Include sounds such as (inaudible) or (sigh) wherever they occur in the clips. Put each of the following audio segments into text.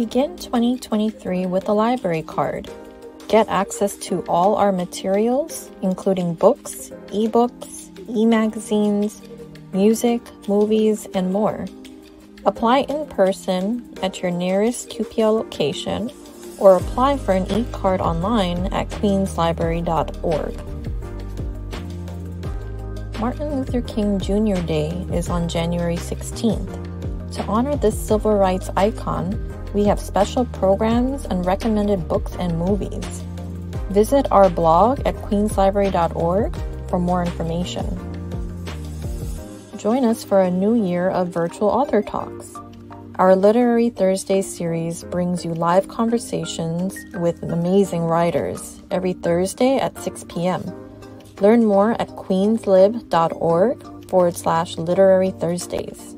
Begin 2023 with a library card. Get access to all our materials, including books, ebooks, e magazines, music, movies, and more. Apply in person at your nearest QPL location or apply for an e card online at queenslibrary.org. Martin Luther King Jr. Day is on January 16th. To honor this civil rights icon, we have special programs and recommended books and movies. Visit our blog at queenslibrary.org for more information. Join us for a new year of virtual author talks. Our Literary Thursday series brings you live conversations with amazing writers every Thursday at 6 p.m. Learn more at queenslib.org forward slash literary Thursdays.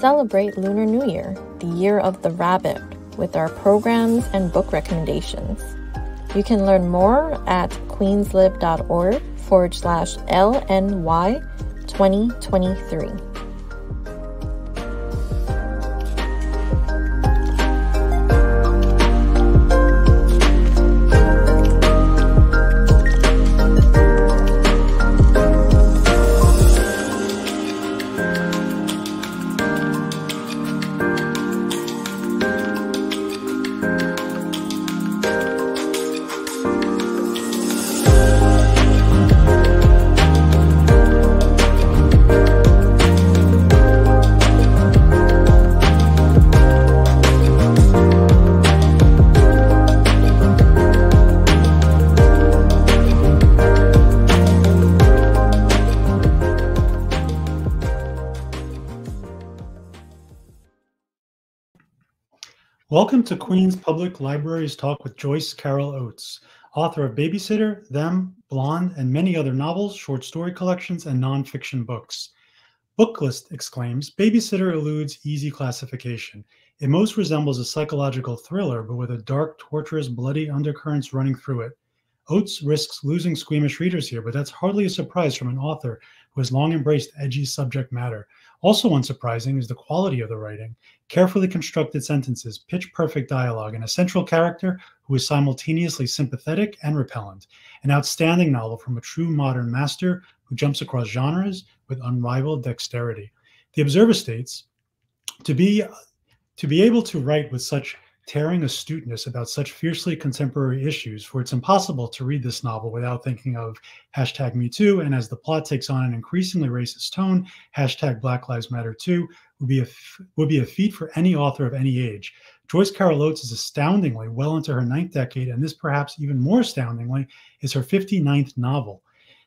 Celebrate Lunar New Year, the year of the rabbit, with our programs and book recommendations. You can learn more at queenslib.org forward slash LNY 2023. Welcome to Queens Public Library's talk with Joyce Carol Oates, author of Babysitter, Them, Blonde, and many other novels, short story collections, and nonfiction books. Booklist exclaims Babysitter eludes easy classification. It most resembles a psychological thriller, but with a dark, torturous, bloody undercurrents running through it. Oates risks losing squeamish readers here, but that's hardly a surprise from an author who has long embraced edgy subject matter. Also unsurprising is the quality of the writing carefully constructed sentences, pitch perfect dialogue, and a central character who is simultaneously sympathetic and repellent. An outstanding novel from a true modern master who jumps across genres with unrivaled dexterity. The Observer states, to be to be able to write with such tearing astuteness about such fiercely contemporary issues, for it's impossible to read this novel without thinking of hashtag Me Too, and as the plot takes on an increasingly racist tone, hashtag Black Lives Matter too, would be a would be a feat for any author of any age. Joyce Carol Oates is astoundingly well into her ninth decade, and this perhaps even more astoundingly is her 59th novel.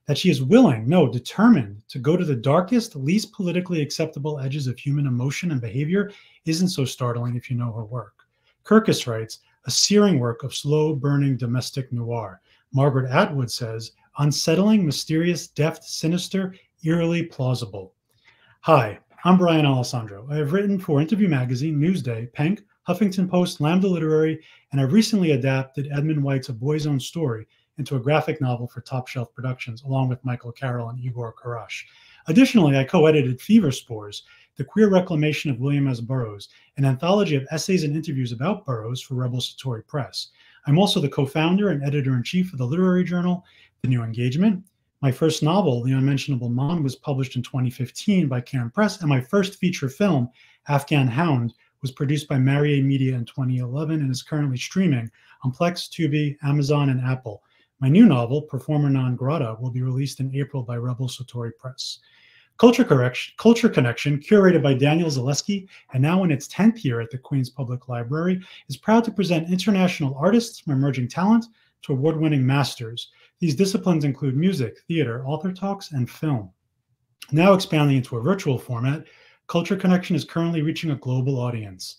That she is willing, no, determined to go to the darkest, least politically acceptable edges of human emotion and behavior isn't so startling if you know her work. Kirkus writes, a searing work of slow burning domestic noir. Margaret Atwood says, unsettling, mysterious, deft, sinister, eerily plausible. Hi, I'm Brian Alessandro. I have written for Interview Magazine, Newsday, Penk, Huffington Post, Lambda Literary, and I've recently adapted Edmund White's A Boy's Own Story into a graphic novel for Top Shelf Productions, along with Michael Carroll and Igor Karash. Additionally, I co edited Fever Spores, The Queer Reclamation of William S. Burroughs, an anthology of essays and interviews about Burroughs for Rebel Satori Press. I'm also the co founder and editor in chief of the literary journal, The New Engagement, my first novel, The Unmentionable Mom, was published in 2015 by Karen Press, and my first feature film, Afghan Hound, was produced by Marriott Media in 2011 and is currently streaming on Plex, Tubi, Amazon, and Apple. My new novel, Performer Non Grata, will be released in April by Rebel Satori Press. Culture, Correction, Culture Connection, curated by Daniel Zaleski and now in its 10th year at the Queens Public Library, is proud to present international artists from emerging talent to award winning masters these disciplines include music, theater, author talks, and film. Now expanding into a virtual format, Culture Connection is currently reaching a global audience.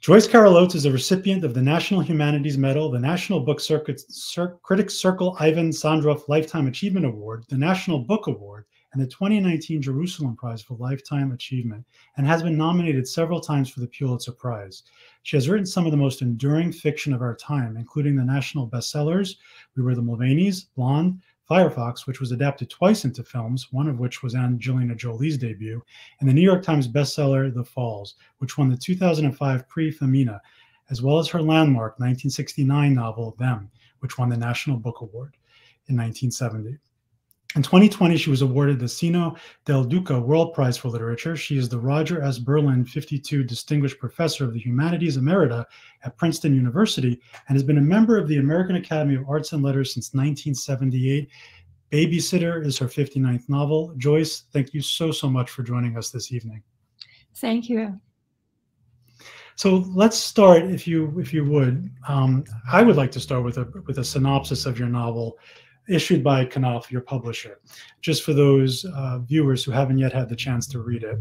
Joyce Carol Oates is a recipient of the National Humanities Medal, the National Book Circuit, Cir- Critics Circle Ivan Sandrof Lifetime Achievement Award, the National Book Award, and the 2019 Jerusalem Prize for Lifetime Achievement, and has been nominated several times for the Pulitzer Prize. She has written some of the most enduring fiction of our time, including the national bestsellers We Were the Mulvaneys, Blonde, Firefox, which was adapted twice into films, one of which was Angelina Jolie's debut, and the New York Times bestseller The Falls, which won the 2005 Prix Femina, as well as her landmark 1969 novel Them, which won the National Book Award in 1970. In 2020, she was awarded the Cino del Duca World Prize for Literature. She is the Roger S. Berlind 52 Distinguished Professor of the Humanities Emerita at Princeton University and has been a member of the American Academy of Arts and Letters since 1978. Babysitter is her 59th novel. Joyce, thank you so, so much for joining us this evening. Thank you. So let's start, if you if you would. Um, I would like to start with a with a synopsis of your novel, issued by Knopf, your publisher, just for those uh, viewers who haven't yet had the chance to read it.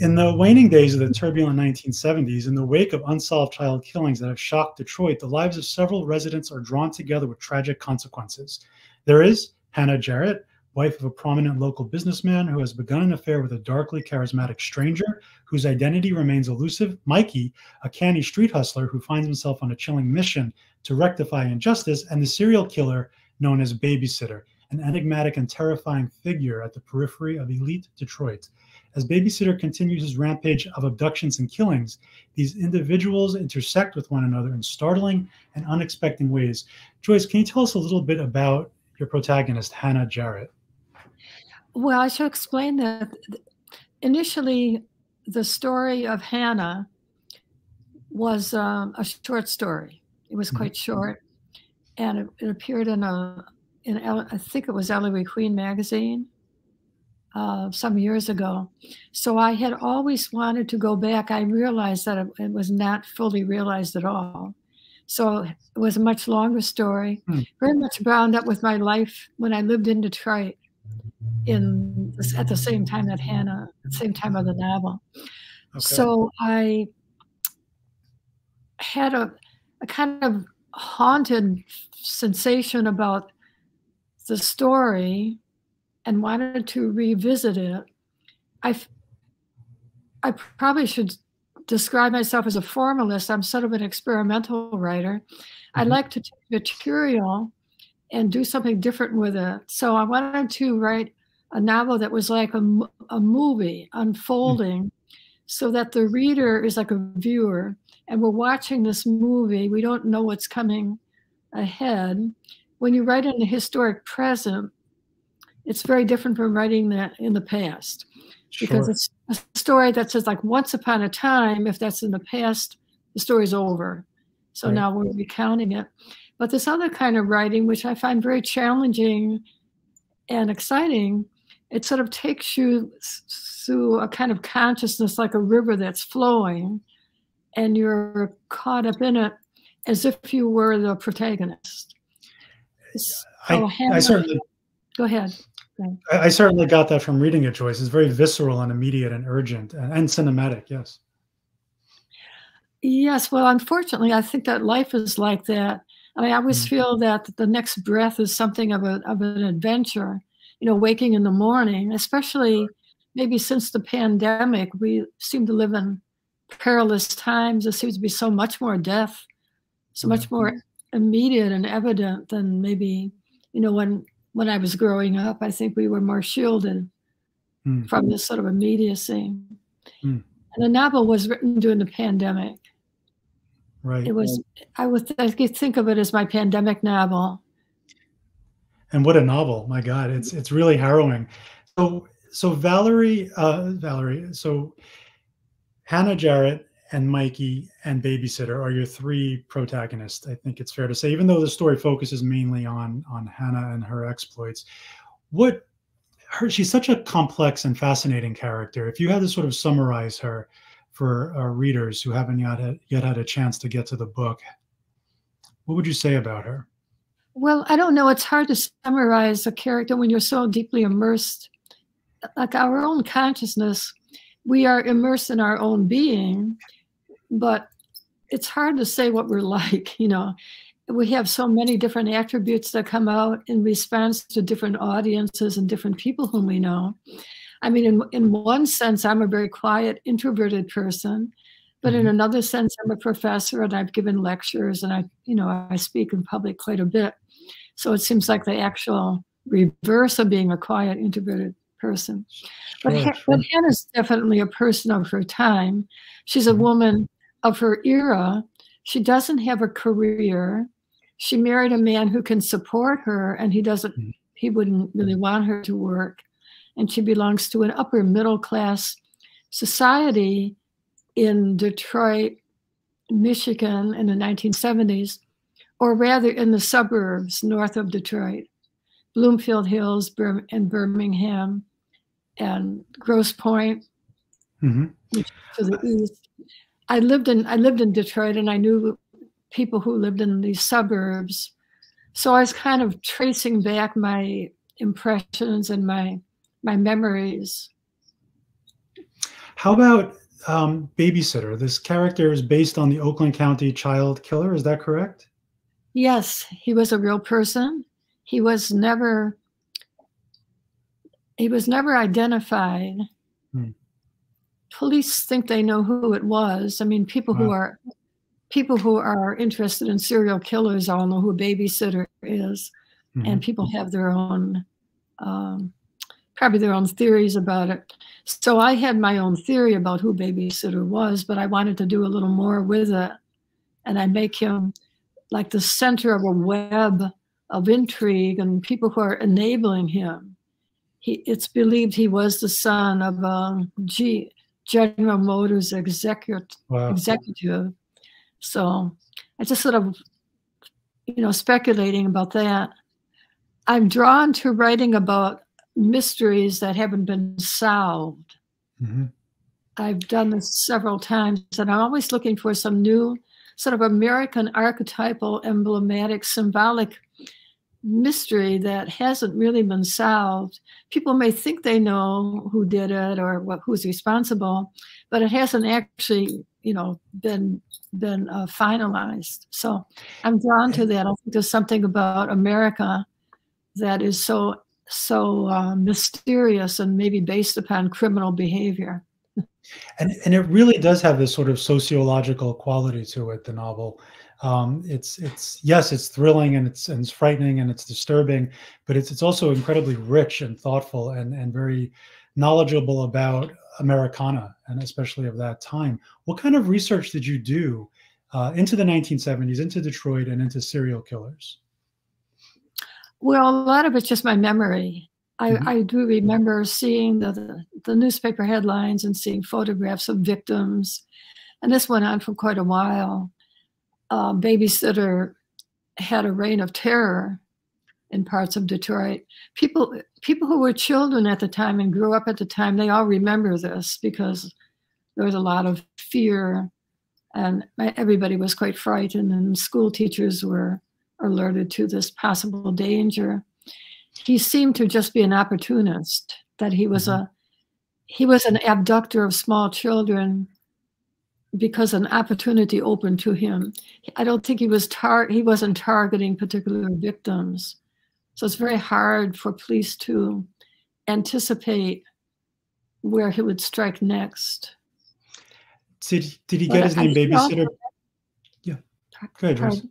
In the waning days of the turbulent 1970s, in the wake of unsolved child killings that have shocked Detroit, the lives of several residents are drawn together with tragic consequences. There is Hannah Jarrett, wife of a prominent local businessman who has begun an affair with a darkly charismatic stranger whose identity remains elusive, Mikey, a canny street hustler who finds himself on a chilling mission to rectify injustice, and the serial killer known as Babysitter, an enigmatic and terrifying figure at the periphery of elite Detroit. As Babysitter continues his rampage of abductions and killings, these individuals intersect with one another in startling and unexpected ways. Joyce, can you tell us a little bit about your protagonist, Hannah Jarrett? Well, I should explain that initially the story of Hannah was um, a short story. It was quite mm-hmm. short and it, it appeared in a in I think it was Ellery Queen magazine uh, some years ago. So I had always wanted to go back. I realized that it, it, was not fully realized at all. So it was a much longer story, hmm. very much bound up with my life when I lived in Detroit. In at the same time that Hannah, at the same time of the novel. Okay. So I had a, a kind of haunted sensation about the story and wanted to revisit it, I, I probably should describe myself as a formalist. I'm sort of an experimental writer. Mm-hmm. I like to take material and do something different with it. So I wanted to write a novel that was like a, a movie unfolding mm-hmm. So that the reader is like a viewer and we're watching this movie. We don't know what's coming ahead. When you write in the historic present, it's very different from writing that in the past sure. because it's a story that says like once upon a time if that's in the past the story's over so right. now we're recounting it but this other kind of writing which i find very challenging and exciting it sort of takes you through a kind of consciousness like a river that's flowing and you're caught up in it as if you were the protagonist. I, I, certainly go ahead. I, I, certainly got that from reading it, Joyce. It's very visceral and immediate and urgent and, and cinematic. Yes. Yes. Well, unfortunately, I think that life is like that. And I always mm-hmm. feel that the next breath is something of a of an adventure. You know, waking in the morning, especially maybe since the pandemic, we seem to live in perilous times. There seems to be so much more death, so much more immediate and evident than maybe, you know, when when I was growing up. I think we were more shielded mm. from this sort of immediacy. Mm. And the novel was written during the pandemic. Right. It was. I would. I could think of it as my pandemic novel. And what a novel! My God, it's it's really harrowing. So so Valerie, uh, Valerie. So Hannah Jarrett and Mikey and Babysitter are your three protagonists. I think it's fair to say, even though the story focuses mainly on on Hannah and her exploits. What her she's such a complex and fascinating character. If you had to sort of summarize her for our readers who haven't yet had, yet had a chance to get to the book, what would you say about her? Well, I don't know. It's hard to summarize a character when you're so deeply immersed. Like our own consciousness we are immersed in our own being, but it's hard to say what we're (laughs) like, you know. We have so many different attributes that come out in response to different audiences and different people whom we know. I mean, in, in one sense, I'm a very quiet, introverted person, but in mm-hmm. another sense, I'm a professor and I've given lectures and I, you know, I speak in public quite a bit. So it seems like the actual reverse of being a quiet, introverted person. But, sure, sure. but Hannah's definitely a person of her time. She's a mm-hmm. woman of her era. She doesn't have a career. She married a man who can support her, and he doesn't. Mm-hmm. He wouldn't really want her to work. And she belongs to an upper middle class society in Detroit, Michigan in the 1970s, or rather in the suburbs north of Detroit, Bloomfield Hills and Birmingham and Grosse Pointe mm-hmm. to the east. I lived in I lived in Detroit and I knew people who lived in these suburbs. So I was kind of tracing back my impressions and my my memories. How about um, babysitter? This character is based on the Oakland County child killer. Is that correct? Yes, he was a real person. He was never he was never identified. Hmm. Police think they know who it was. I mean, people wow. who are people who are interested in serial killers all know who a babysitter is, mm-hmm. and people have their own um, probably their own theories about it. So I had my own theory about who babysitter was, but I wanted to do a little more with it, and I make him like the center of a web of intrigue and people who are enabling him he, it's believed he was the son of a um, G, General Motors executive. Wow. Executive. So I just sort of, you know, speculating about that. I'm drawn to writing about mysteries that haven't been solved. Mm-hmm. I've done this several times, and I'm always looking for some new sort of American archetypal, emblematic, symbolic mystery that hasn't really been solved. People may think they know who did it or what, who's responsible, but it hasn't actually, you know, been been uh, finalized. So I'm drawn to that. I think there's something about America that is so so uh, mysterious and maybe based upon criminal behavior. And and it really does have this sort of sociological quality to it. The novel um, it's it's yes, it's thrilling and it's and it's frightening and it's disturbing, but it's it's also incredibly rich and thoughtful and and very knowledgeable about Americana and especially of that time. What kind of research did you do uh, into the 1970s, into Detroit, and into serial killers? Well, a lot of it's just my memory. I, mm-hmm. I do remember seeing the, the, the newspaper headlines and seeing photographs of victims, and this went on for quite a while uh, babysitter had a reign of terror in parts of Detroit. People people who were children at the time and grew up at the time, they all remember this because there was a lot of fear and everybody was quite frightened and school teachers were alerted to this possible danger. He seemed to just be an opportunist, that he was mm-hmm. a he was an abductor of small children because an opportunity opened to him. I don't think he was tar- he wasn't targeting particular victims. So it's very hard for police to anticipate where he would strike next. Did, did he get but his name babysitter? yeah. Go ahead,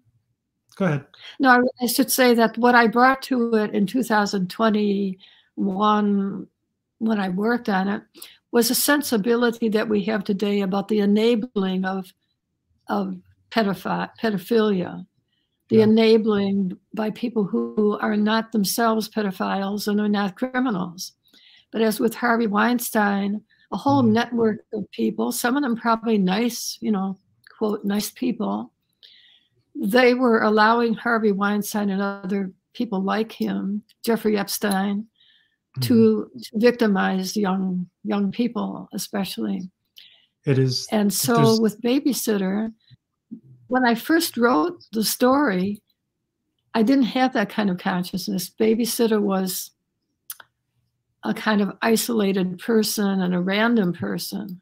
Go ahead. No, I should say that what I brought to it in 2021 when I worked on it was a sensibility that we have today about the enabling of of pedophi- pedophilia, the yeah. enabling by people who are not themselves pedophiles and are not criminals. But as with Harvey Weinstein, a whole mm. network of people, some of them probably nice, you know, quote, nice people, they were allowing Harvey Weinstein and other people like him, Jeffrey Epstein, to, mm-hmm. victimize young young people especially. It is and so with babysitter when i first wrote the story i didn't have that kind of consciousness. Babysitter was a kind of isolated person and a random person.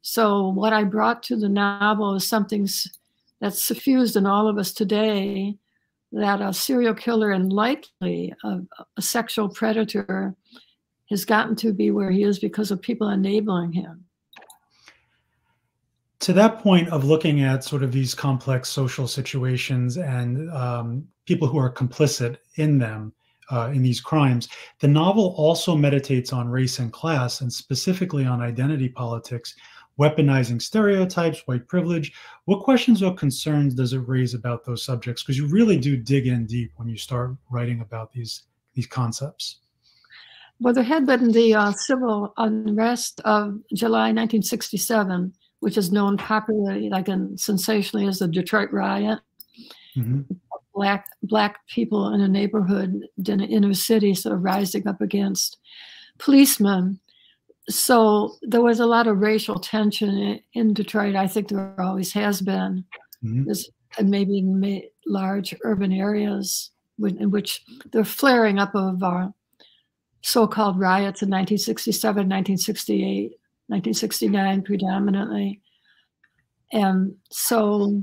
So what i brought to the novel is something that's suffused in all of us today that a serial killer and likely a, a sexual predator has gotten to be where he is because of people enabling him. To that point of looking at sort of these complex social situations and um, people who are complicit in them, uh, in these crimes. The novel also meditates on race and class, and specifically on identity politics, weaponizing stereotypes, white privilege. What questions or concerns does it raise about those subjects? Because you really do dig in deep when you start writing about these these concepts. Well, there had been the uh, civil unrest of July 1967, which is known popularly, like in sensationally, as the Detroit riot. Mm-hmm. Black black people in a neighborhood in an inner city sort of rising up against policemen so there was a lot of racial tension in Detroit. I think there always has been, mm-hmm. and maybe in large urban areas in which they're flaring up of our uh, so-called riots in 1967, 1968, 1969 predominantly. And so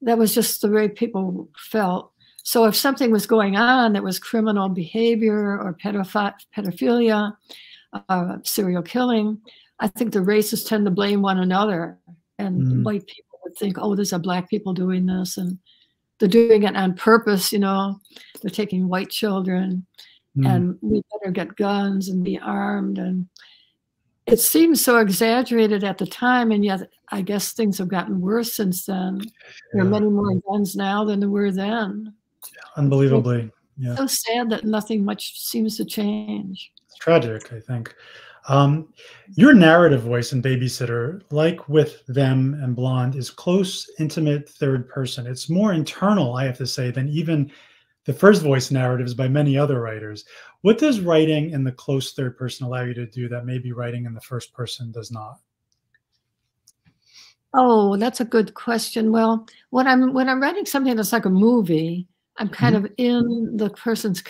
that was just the way people felt. So if something was going on that was criminal behavior or pedophilia, uh, serial killing, I think the racists tend to blame one another. And mm. white people would think, oh, there's a black people doing this. And they're doing it on purpose, you know. They're taking white children mm. and we better get guns and be armed. And it seems so exaggerated at the time. And yet, I guess things have gotten worse since then. There are many more guns now than there were then. Unbelievably. Yeah. So sad that nothing much seems to change tragic, I think. Um, your narrative voice in Babysitter, like with them and Blonde, is close, intimate, third person. It's more internal, I have to say, than even the first voice narratives by many other writers. What does writing in the close third person allow you to do that maybe writing in the first person does not? Oh, that's a good question. Well, when I'm when I'm writing something that's like a movie, I'm kind mm-hmm. of in the person's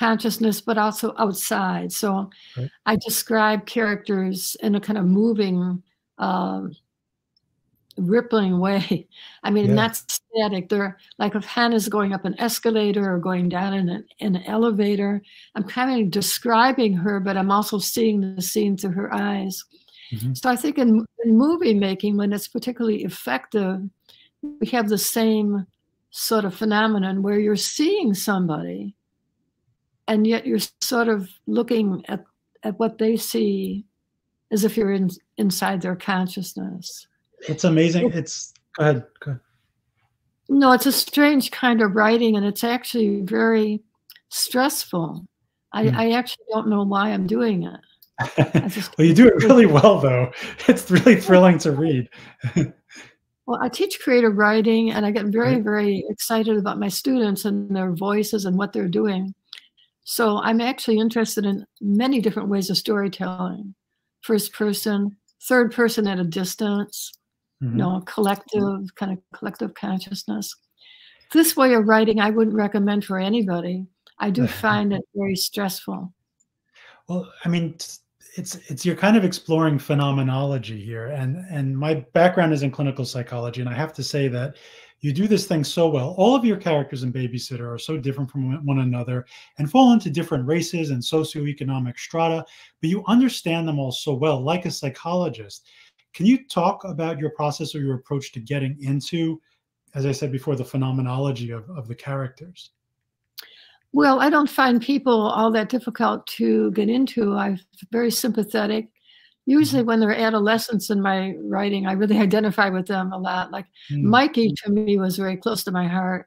consciousness, but also outside. So right. I describe characters in a kind of moving, um, rippling way. I mean, yeah. not static. They're like if Hannah's going up an escalator or going down in an, in an elevator, I'm kind of describing her, but I'm also seeing the scene through her eyes. Mm-hmm. So I think in, in movie making, when it's particularly effective, we have the same sort of phenomenon where you're seeing somebody and yet you're sort of looking at, at what they see as if you're in, inside their consciousness. It's amazing. It's go ahead. Go ahead. No, it's a strange kind of writing, and it's actually very stressful. I, mm. I actually don't know why I'm doing it. (laughs) Well, you do it really well, though. (laughs) It's really thrilling to read. (laughs) well, I teach creative writing, and I get very, very excited about my students and their voices and what they're doing. So I'm actually interested in many different ways of storytelling. First person, third person at a distance, mm-hmm. you know, collective, kind of collective consciousness. This way of writing, I wouldn't recommend for anybody. I do (laughs) find it very stressful. Well, I mean, it's it's you're kind of exploring phenomenology here, and and my background is in clinical psychology, and I have to say that you do this thing so well. All of your characters in Babysitter are so different from one another and fall into different races and socioeconomic strata, but you understand them all so well, like a psychologist. Can you talk about your process or your approach to getting into, as I said before, the phenomenology of, of the characters? Well, I don't find people all that difficult to get into. I'm very sympathetic usually mm-hmm. when they're adolescents in my writing, I really (laughs) identify with them a lot. Like mm. Mikey to me was very close to my heart.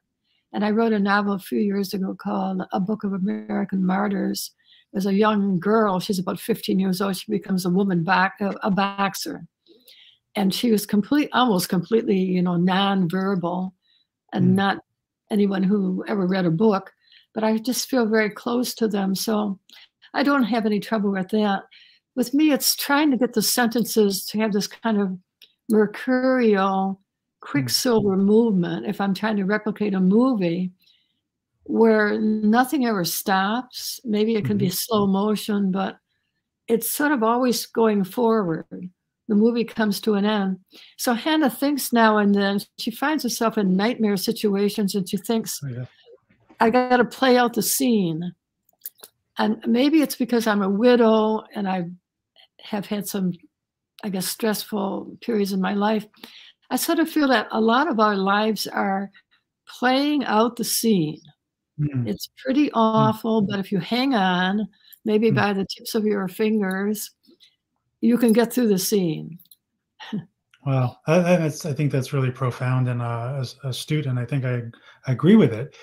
And I wrote a novel a few years ago called A Book of American Martyrs. As a young girl, she's about 15 years old, she becomes a woman back a boxer. And she was complete almost completely, you know, non-verbal and mm. not anyone who ever read a book, but I just feel very close to them. So I don't have any trouble with that with me, it's trying to get the sentences to have this kind of mercurial quicksilver mm-hmm. movement. If I'm trying to replicate a movie where nothing ever stops, maybe it can be mm-hmm. slow motion, but it's sort of always going forward. The movie comes to an end. So Hannah thinks now and then, she finds herself in nightmare situations and she thinks, oh, yeah. I got to play out the scene. And maybe it's because I'm a widow and I've have had some, I guess, stressful periods in my life, I sort of feel that a lot of our lives are playing out the scene. Mm. It's pretty mm. awful, mm. but if you hang on, maybe mm. by the tips of your fingers, you can get through the scene. Wow, I, I, think that's really profound and uh, astute, and I think I, I agree with it.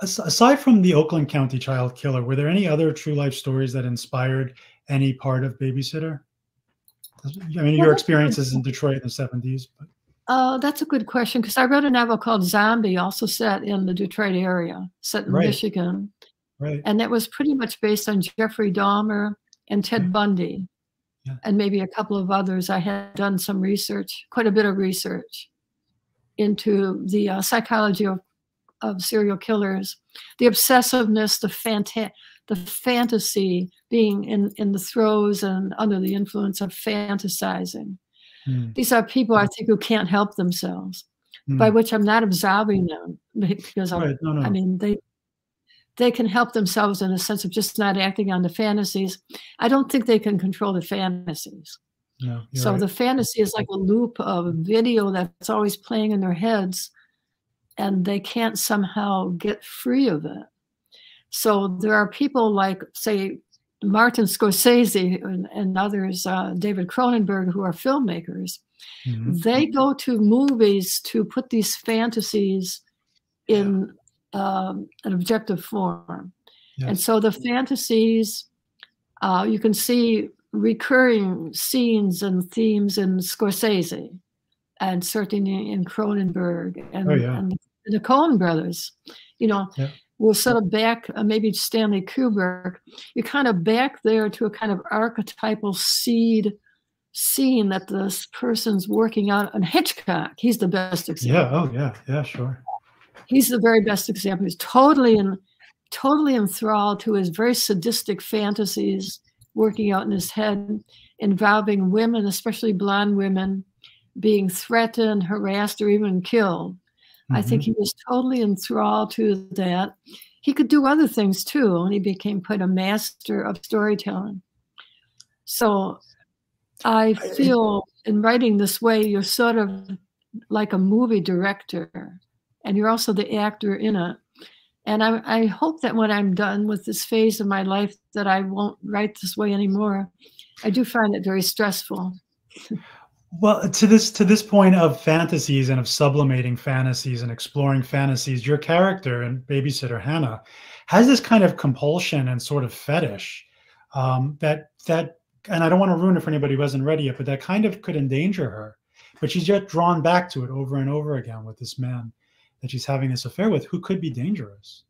aside from the Oakland County child killer, were there any other true life stories that inspired any part of Babysitter? I mean, your experiences in Detroit in the 70s. But. Uh, that's a good question because I wrote a novel called Zombie, also set in the Detroit area, set in right. Michigan. Right. And that was pretty much based on Jeffrey Dahmer and Ted Bundy, yeah. and maybe a couple of others. I had done some research, quite a bit of research into the uh, psychology of, of serial killers, the obsessiveness, the fanta- the fantasy, being in, in the throes and under the influence of fantasizing. Mm. These are people I think who can't help themselves, mm. by which I'm not absolving them because right. no, no. I mean they they can help themselves in a sense of just not acting on the fantasies. I don't think they can control the fantasies. No, so right. the fantasy is like a loop of video that's always playing in their heads, and they can't somehow get free of it. So there are people like, say, Martin Scorsese and, and others, uh, David Cronenberg, who are filmmakers. Mm-hmm. They go to movies to put these fantasies in um, an objective form. Yes. And so the fantasies, uh, you can see recurring scenes and themes in Scorsese and certainly in Cronenberg and, oh, yeah. and the Coen brothers. You know, yeah. We'll sort of back, uh, maybe Stanley Kubrick, you kind of back there to a kind of archetypal seed scene that this person's working on. And Hitchcock, he's the best example. Yeah, oh yeah, yeah, sure he's the very best example. He's totally in, totally enthralled to his very sadistic fantasies working out in his head, involving women, especially blonde women, being threatened, harassed, or even killed. Mm-hmm. I think mm-hmm. he was totally enthralled to that. He could do other things too, and he became quite a master of storytelling. So I feel in writing this way, you're sort of like a movie director and you're also the actor in it. And I, I hope that when I'm done with this phase of my life, that I won't write this way anymore. I do find it very stressful. (laughs) well, to this to this point of fantasies and of sublimating fantasies and exploring fantasies, your character and babysitter Hannah has this kind of compulsion and sort of fetish um, that that and I don't want to ruin it for anybody who hasn't read it yet, but that kind of could endanger her. But she's yet drawn back to it over and over again with this man that she's having this affair with who could be dangerous.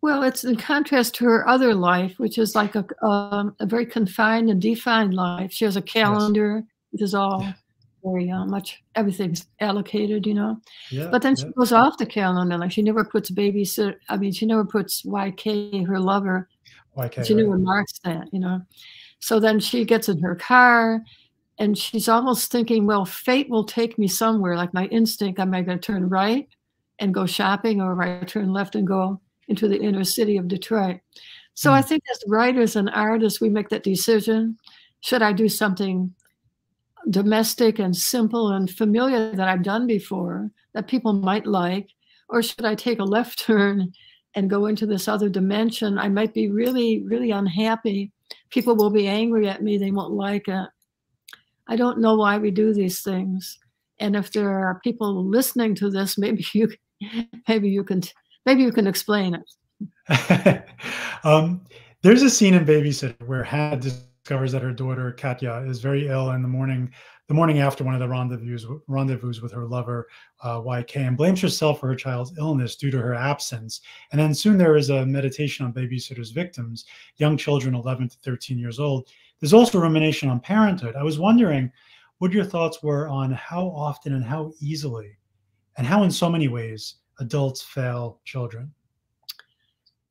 Well, it's in contrast to her other life, which is like a, um, a very confined and defined life. She has a calendar, yes. Which is all very uh, much, everything's allocated, you know. Yeah, but then yeah. she goes off the calendar. Like she never puts babysitter, I mean, she never puts YK, her lover. YK. She right. never marks that, you know. So then she gets in her car and she's almost thinking, well, fate will take me somewhere. Like my instinct, am I going to turn right? and go shopping or I turn left and go into the inner city of Detroit. So mm. I think as writers and artists, we make that decision. Should I do something domestic and simple and familiar that I've done before that people might like? Or should I take a left (laughs) turn and go into this other dimension? I might be really, really unhappy. People will be angry at me. They won't like it. I don't know why we do these things. And if there are people listening to this, (laughs) maybe you maybe you can maybe you can explain it. (laughs) um, there's a scene in Babysitter where Hannah discovers that her daughter Katya is very ill in the morning, the morning after one of the rendezvous rendezvous with her lover uh, YK, and blames herself for her child's illness due to her absence. And then soon there is a meditation on babysitter's victims, young children 11 to 13 years old. There's also rumination on parenthood. I was wondering what your thoughts were on how often and how easily and how, in so many ways, adults fail children.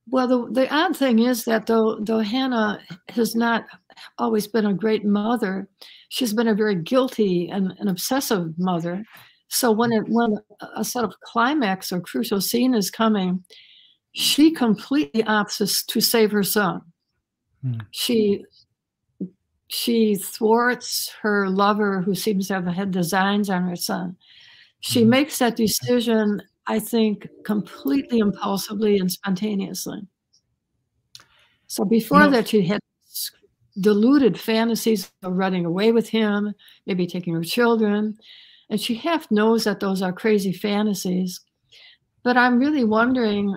Well, the, the odd thing is that though, though Hannah has not always been a great mother, she's been a very guilty and an obsessive mother. So when it when a sort of climax or crucial scene is coming, she completely opts to save her son. Hmm. She she thwarts her lover who seems to have had designs on her son she mm-hmm. makes that decision I think, completely impulsively and spontaneously. So before you know, that, she had deluded fantasies of running away with him, maybe taking her children. And she half knows that those are crazy fantasies. But I'm really wondering,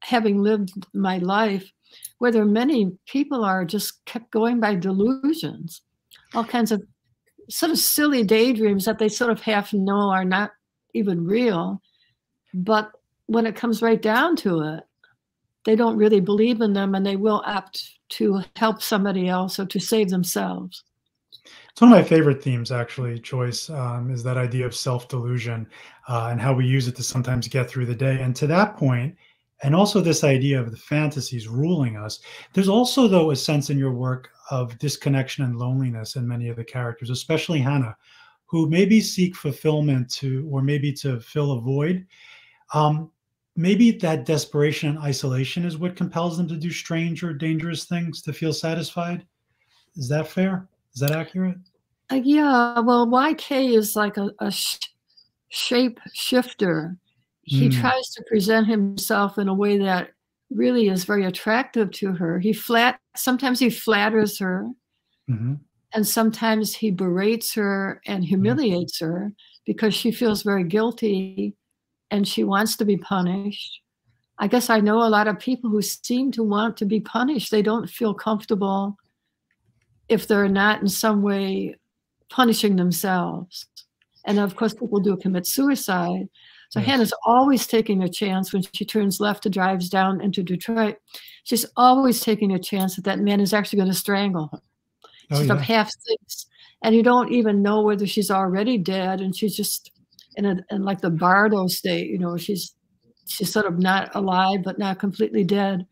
having lived my life, whether many people are just kept going by delusions, all kinds of sort of silly daydreams that they sort of half know are not even real. But when it comes right down to it, they don't really believe in them and they will opt to help somebody else or to save themselves. It's one of my favorite themes, actually, Joyce, um, is that idea of self delusion uh, and how we use it to sometimes get through the day. And to that point, and also this idea of the fantasies ruling us, there's also, though, a sense in your work of disconnection and loneliness in many of the characters, especially Hannah, who maybe seek fulfillment to, or maybe to fill a void. Um, maybe that desperation and isolation is what compels them to do strange or dangerous things to feel satisfied. Is that fair? Is that accurate? Uh, yeah. Well, YK is like a, a sh- shape shifter. He mm. tries to present himself in a way that really is very attractive to her. He flat sometimes he flatters her, mm-hmm. and sometimes he berates her and mm-hmm. humiliates mm-hmm. her because she feels very guilty and she wants to be punished. I guess I know a lot of people who seem to want to be punished. They don't feel comfortable if they're not in some way punishing themselves. And of course, people do commit suicide. So yes. Hannah's always taking a chance when she turns left and drives down into Detroit. She's always taking a chance that that man is actually going to strangle her. Oh, she's yeah. half six, and you don't even know whether she's already dead, and she's just in a in like the bardo state. You know, she's she's sort of not alive but not completely dead,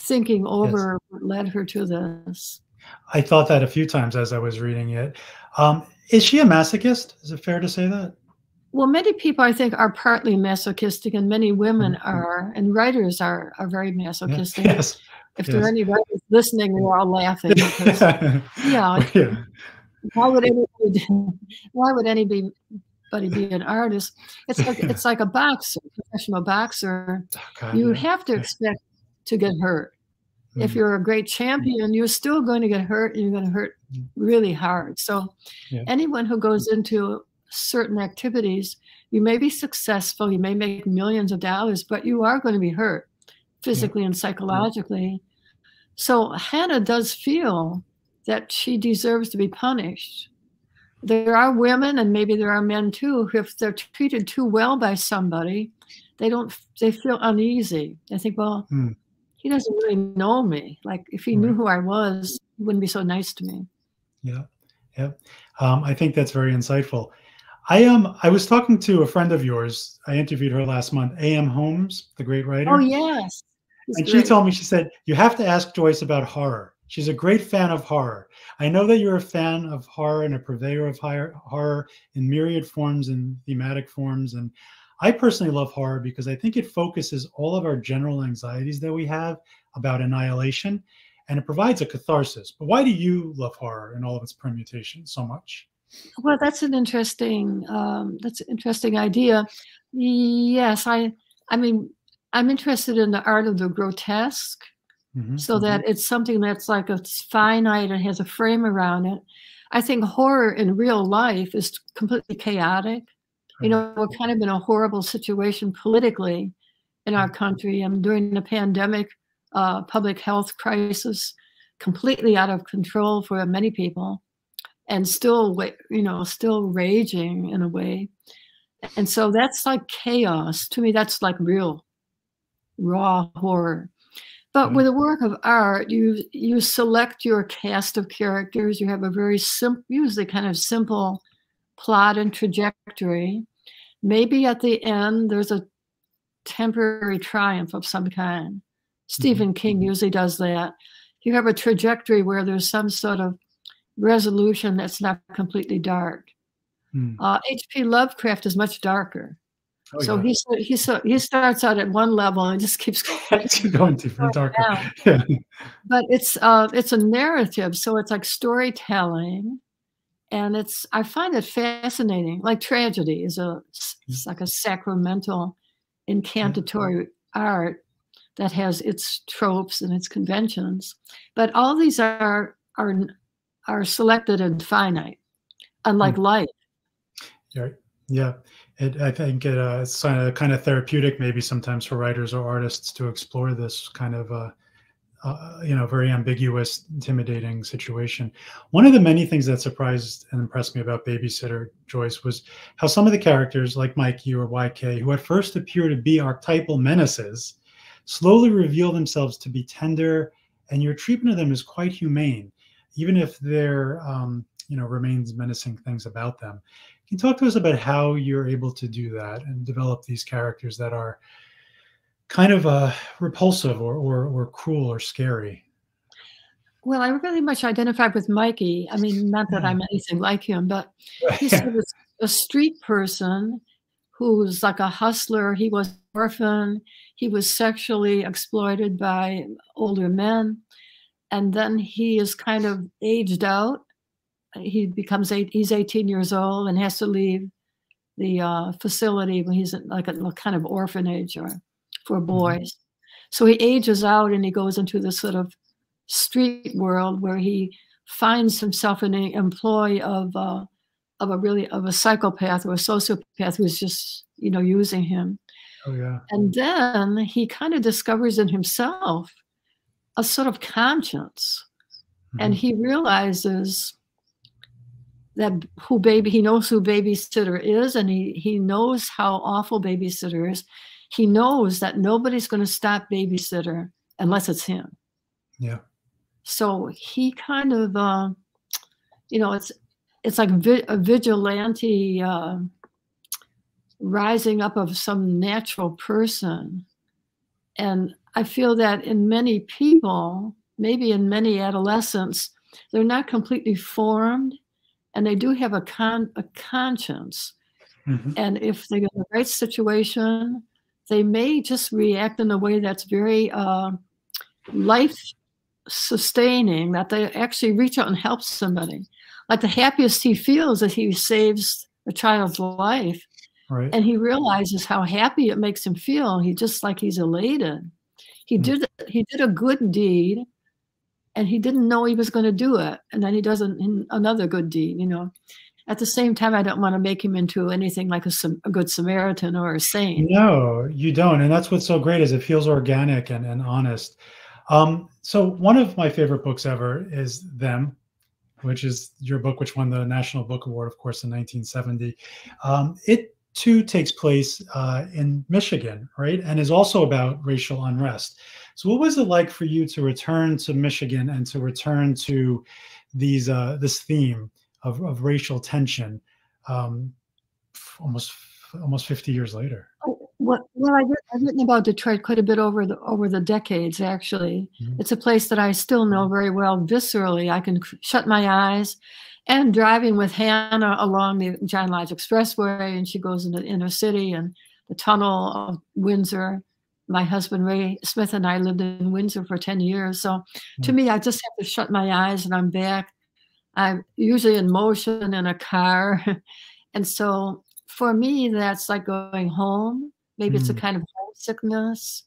thinking over yes. what led her to this. I thought that a few times as I was reading it. Um, is she a masochist? Is it fair to say that? Well, many people I think are partly masochistic, and many women mm-hmm. are, and writers are are very masochistic. (laughs) Yes. If yes. there are any writers listening, we're all laughing. Because, (laughs) yeah, yeah. Why would anybody? (laughs) Why would anybody be an artist. It's like (laughs) it's like a boxer, professional boxer. Oh, you have to expect to get hurt. Mm-hmm. If you're a great champion, you're still going to get hurt, and you're going to hurt mm-hmm. really hard. So, yeah. anyone who goes into certain activities, you may be successful, you may make millions of dollars, but you are going to be hurt physically yeah. and psychologically. So Hannah does feel that she deserves to be punished there are women and maybe there are men too if they're treated too well by somebody they don't they feel uneasy. They think well mm. he doesn't really know me. Like if he right. knew who i was he wouldn't be so nice to me. Yeah yeah. Um, i think that's very insightful. I um i was talking to a friend of yours. I interviewed her last month A.M. Homes the great writer. Oh yes. And great. she told me she said you have to ask joyce about horror She's a great fan of horror. I know that you're a fan of horror and a purveyor of horror in myriad forms and thematic forms. And I personally love horror because I think it focuses all of our general anxieties that we have about annihilation and it provides a catharsis. But why do you love horror and all of its permutations so much? Well, that's an interesting um, that's an interesting idea. Yes, I I mean I'm interested in the art of the grotesque mm-hmm, so mm-hmm. that it's something that's like a finite and has a frame around it. I think horror in real life is completely chaotic. You know, we're kind of in a horrible situation politically in our mm-hmm. country. And during the pandemic, uh, public health crisis, completely out of control for many people, and still, you know, still raging in a way. And so that's like chaos. To me, that's like real, raw horror. But mm-hmm. with a work of art, you you select your cast of characters. You have a very simple, usually kind of simple plot and trajectory. Maybe at the end there's a temporary triumph of some kind. Stephen mm-hmm. King usually does that. You have a trajectory where there's some sort of resolution that's not completely dark. Mm. Uh, H.P. Lovecraft is much darker. Oh, so yeah. he he so he starts out at one level and just keeps (laughs) going, going different darker. (laughs) Yeah. But it's uh it's a narrative, so it's like storytelling, and it's I find it fascinating. Like tragedy is a it's like a sacramental incantatory art that has its tropes and its conventions. But all these are are are selected and finite, unlike mm. light. Yeah, yeah. It, I think it, uh, it's kind of, therapeutic, maybe sometimes for writers or artists to explore this kind of uh, uh, you know, very ambiguous, intimidating situation. One of the many things that surprised and impressed me about Babysitter Joyce was how some of the characters, like Mikey or YK, who at first appear to be archetypal menaces, slowly reveal themselves to be tender, and your treatment of them is quite humane, even if there, um, you know, remains menacing things about them. You talk to us about how you're able to do that and develop these characters that are kind of uh, repulsive or, or, or cruel or scary. Well, I really much identified with Mikey. I mean, not that yeah. I'm anything like him, but he's yeah. a street person who's like a hustler. He was orphan. He was sexually exploited by older men. And then he is kind of aged out. He becomes eight, he's 18 years old and has to leave the uh, facility when he's like a, kind of orphanage or for mm-hmm. boys. Mm-hmm. So he ages out and he goes into this sort of street world where he finds himself in the employ of uh, of a really of a psychopath or a sociopath who's just you know using him. Oh yeah. And then he kind of discovers in himself a sort of conscience, mm-hmm. and he realizes that who baby he knows who babysitter is and he he knows how awful babysitter is he knows that nobody's going to stop babysitter unless it's him. Yeah. So he kind of, uh, you know, it's it's like vi- a vigilante uh, rising up of some natural person, and I feel that in many people, maybe in many adolescents, they're not completely formed, and they do have a con a conscience. Mm-hmm. And if they get the right situation, they may just react in a way that's very uh, life sustaining, that they actually reach out and help somebody. Like the happiest he feels is he saves a child's life. Right. And he realizes how happy it makes him feel. He just like he's elated. He mm. did he did a good deed and he didn't know he was going to do it. And then he does an, another good deed, you know at the same time, I don't want to make him into anything like a, a, good Samaritan or a saint. No, you don't. And that's what's so great is it feels organic and, and honest. Um, so one of my favorite books ever is Them, which is your book, which won the National Book Award, of course, in 1970. Um, it too takes place uh, in Michigan, right? And is also about racial unrest. So what was it like for you to return to Michigan and to return to these uh, this theme? of, of racial tension um, almost almost 50 years later. Oh, well, well I, have written about Detroit quite a bit over the over the decades. Actually, mm-hmm. it's a place that I still know very well viscerally. I can shut my eyes. And driving with Hannah along the John Lodge Expressway, and she goes into the inner city and the tunnel of Windsor. My husband Ray Smith and I lived in Windsor for 10 years. So to me, I just have to shut my eyes and I'm back I'm usually in motion in a car. (laughs) and so for me, that's like going home. Maybe mm. it's a hmm. kind of homesickness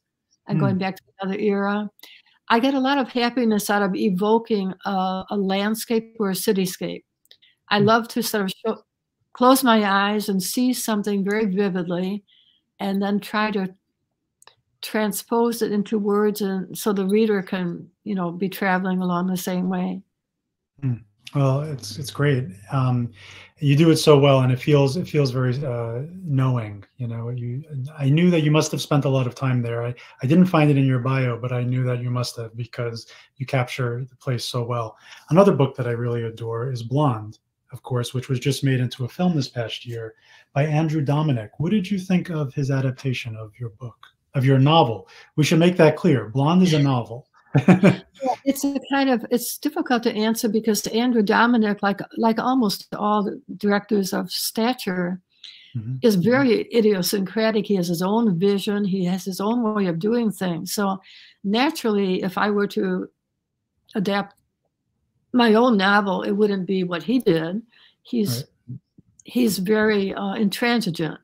and mm. going back to another era. I get a lot of happiness out of evoking a, a landscape or a cityscape. I mm. love to sort of show, close my eyes and see something very vividly and then try to transpose it into words and so the reader can you know be traveling along the same way mm. Well, it's it's great. Um, you do it so well, and it feels it feels very uh, knowing. You know, you. I knew that you must have spent a lot of time there. I I didn't find it in your bio, but I knew that you must have because you capture the place so well. Another book that I really adore is Blonde, of course, which was just made into a film this past year by Andrew Dominik. What did you think of his adaptation of your book, of your novel? We should make that clear. Blonde is a novel (laughs) it's a kind of it's difficult to answer because Andrew Dominik, like like almost all the directors of stature, mm-hmm. is mm-hmm. very idiosyncratic. He has his own vision. He has his own way of doing things. So naturally, if I were to adapt my own novel, it wouldn't be what he did. He's right. he's very uh, intransigent.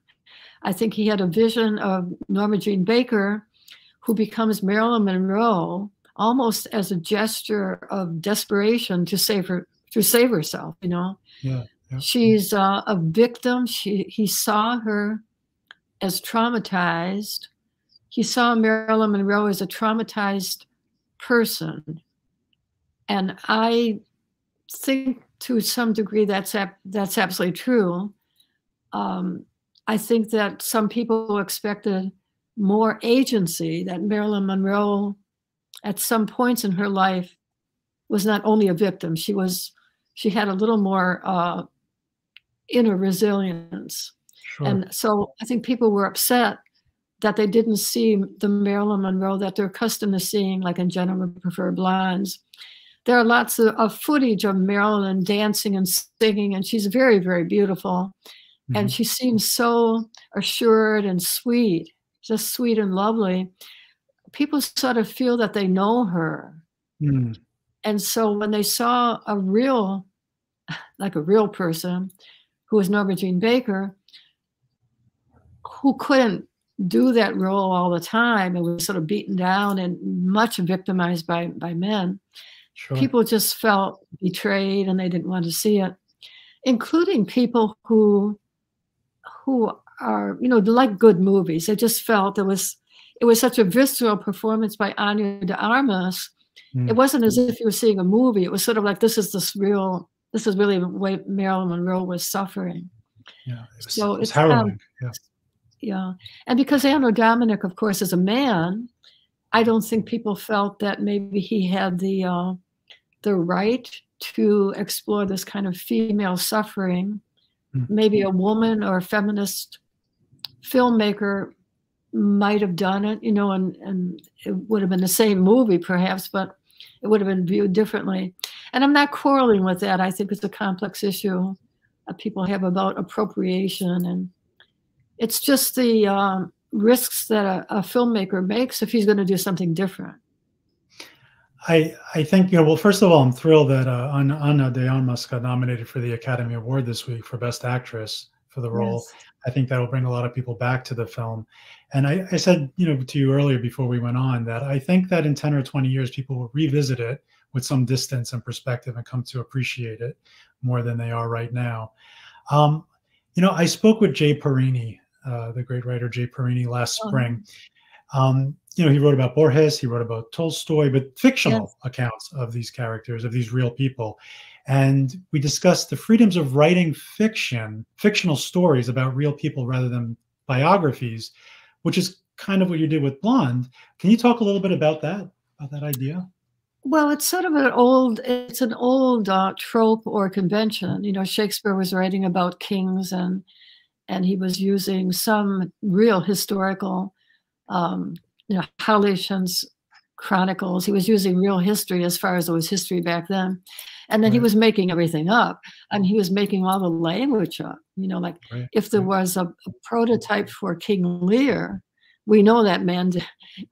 I think he had a vision of Norma Jean Baker, who becomes Marilyn Monroe, almost as a gesture of desperation to save her to save herself. You know, yeah, yeah. she's uh, a victim. She he saw her as traumatized. He saw Marilyn Monroe as a traumatized person, and I think to some degree that's that's absolutely true. Um, I think that some people expected more agency, that Marilyn Monroe, at some points in her life, was not only a victim, she was she had a little more uh, inner resilience. Sure. And so I think people were upset that they didn't see the Marilyn Monroe that they're accustomed to seeing, like in Gentlemen Prefer Blondes. There are lots of, of footage of Marilyn dancing and singing, and she's very, very beautiful. Mm-hmm. And she seems so assured and sweet, just sweet and lovely. People sort of feel that they know her. Mm. And so when they saw a real, like a real person who was Norma Jean Baker, who couldn't do that role all the time and was sort of beaten down and much victimized by, by men, sure. people just felt betrayed and they didn't want to see it, including people who who are, you know, like good movies. I just felt it was it was such a visceral performance by Ana de Armas. Mm. It wasn't as if you were seeing a movie. It was sort of like this is this real, this is really the way Marilyn Monroe was suffering. Yeah, it was, so it was it's harrowing. Um, yeah. yeah, and because Andrew Dominik, of course, is a man, I don't think people felt that maybe he had the uh, the right to explore this kind of female suffering maybe a woman or a feminist filmmaker might have done it, you know, and, and it would have been the same movie perhaps, but it would have been viewed differently. And I'm not quarreling with that. I think it's a complex issue people have about appropriation. And it's just the um, risks that a, a filmmaker makes if he's going to do something different. I I think you know. Well, first of all, I'm thrilled that uh, Ana de Armas got nominated for the Academy Award this week for Best Actress for the role. Yes. I think that will bring a lot of people back to the film. And I, I said, you know, to you earlier before we went on that I think that in 10 or 20 years, people will revisit it with some distance and perspective and come to appreciate it more than they are right now. Um, you know, I spoke with Jay Parini, uh, the great writer Jay Parini, last oh. spring. Um, you know, he wrote about Borges, he wrote about Tolstoy, but fictional yes. accounts of these characters, of these real people. And we discussed the freedoms of writing fiction, fictional stories about real people rather than biographies, which is kind of what you did with Blonde. Can you talk a little bit about that, about that idea? Well, it's sort of an old, it's an old uh, trope or convention. You know, Shakespeare was writing about kings and and he was using some real historical um, you know, Holinshed's chronicles. He was using real history as far as it was history back then. And then right. he was making everything up and he was making all the language up. You know, like right. if there was a, a, prototype for King Lear, we know that man,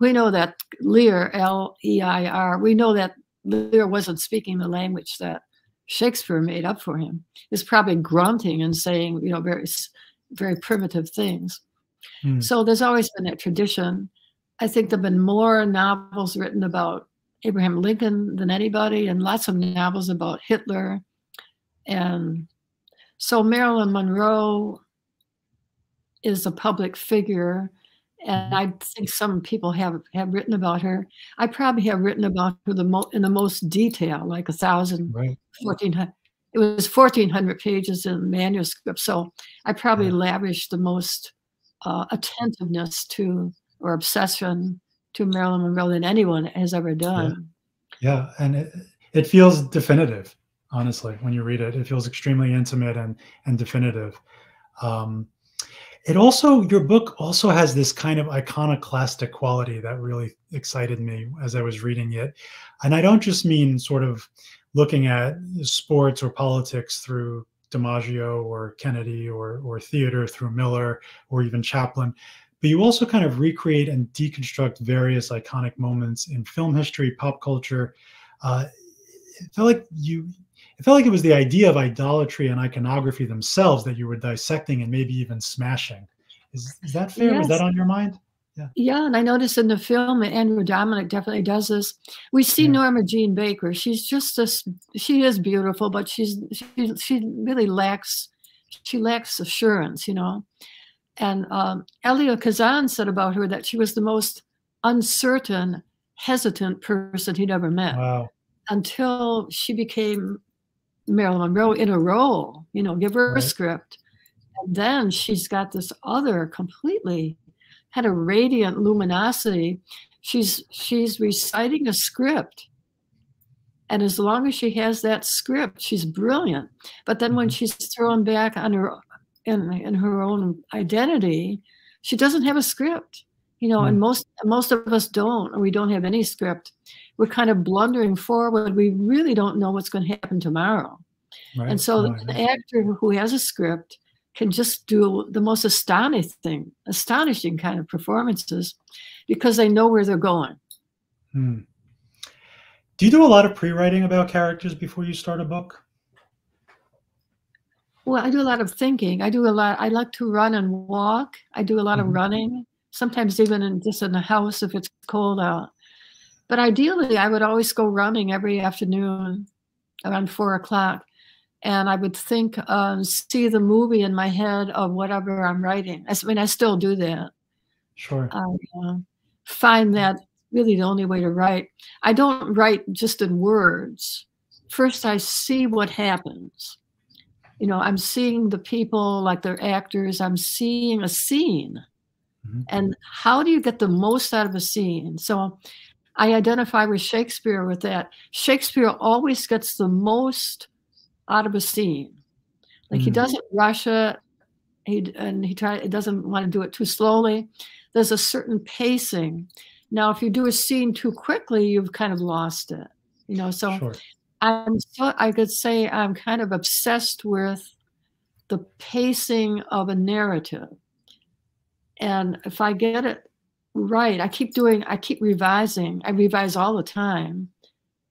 we know that Lear, L E I R, we know that Lear wasn't speaking the language that Shakespeare made up for him. He's probably grunting and saying, you know, very, very primitive things. Hmm. So there's always been that tradition. I think there've been more novels written about Abraham Lincoln than anybody, and lots of novels about Hitler. And so Marilyn Monroe is a public figure, and I think some people have have written about her. I probably have written about her the mo- in the most detail, like a thousand, right. fourteen hundred. It was fourteen hundred pages in manuscript, so I probably lavished the most uh, attentiveness to or obsession to Marilyn Monroe than anyone has ever done. Yeah, yeah. and it, it feels definitive. Honestly, when you read it, it feels extremely intimate and and definitive. Um, it also your book also has this kind of iconoclastic quality that really excited me as I was reading it, and I don't just mean sort of looking at sports or politics through DiMaggio or Kennedy or or theater through Miller or even Chaplin. But you also kind of recreate and deconstruct various iconic moments in film history, pop culture. Uh, it felt like you it felt like it was the idea of idolatry and iconography themselves that you were dissecting and maybe even smashing Is, is that fair? Yes. Was that on your mind? Yeah. yeah, and I noticed in the film, Andrew Dominik definitely does this. We see yeah. Norma Jean Baker. She's just this. She is beautiful, but she's she she really lacks she lacks assurance, you know. And um, Elia Kazan said about her that she was the most uncertain, hesitant person he'd ever met. Wow. Until she became Marilyn Monroe in a role, you know, give her right. a script. And then she's got this other completely had a radiant luminosity. She's she's reciting a script. And as long as she has that script, she's brilliant. But then when mm-hmm. she's thrown back on her in, in her own identity, she doesn't have a script. You know, mm. and most most of us don't, or we don't have any script. We're kind of blundering forward. We really don't know what's going to happen tomorrow. Right. And so oh, an actor who has a script can just do the most astonishing, astonishing kind of performances because they know where they're going. Hmm. Do you do a lot of pre-writing about characters before you start a book? Well, I do a lot of thinking. I do a lot. I like to run and walk. I do a lot mm-hmm. of running. Sometimes even in just in the house if it's cold out. But ideally, I would always go running every afternoon around four o'clock and I would think, um, see the movie in my head of whatever I'm writing. I mean, I still do that. Sure. I uh, find that really the only way to write. I don't write just in words. First, I see what happens. You know, I'm seeing the people like they're actors. I'm seeing a scene. Mm-hmm. And how do you get the most out of a scene? So I identify with Shakespeare with that. Shakespeare always gets the most out of a scene. Like mm. he doesn't rush it. He and he try it doesn't want to do it too slowly. There's a certain pacing. Now, if you do a scene too quickly, you've kind of lost it. You know, so sure. I'm so I could say I'm kind of obsessed with the pacing of a narrative. And if I get it right, I keep doing, I keep revising. I revise all the time